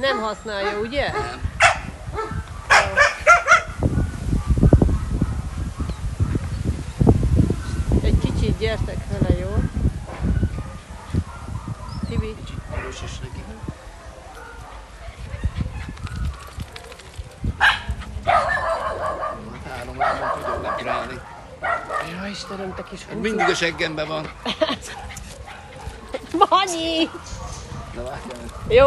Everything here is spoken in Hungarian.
Nem használja, ugye? Nem. Egy kicsit gyertek vele, jó? Tibi, Kicsit is neki. Három lábon tudok ja Istenem, te kis húzó. Mindig a seggemben van. Manyi! Na várjál. Jó.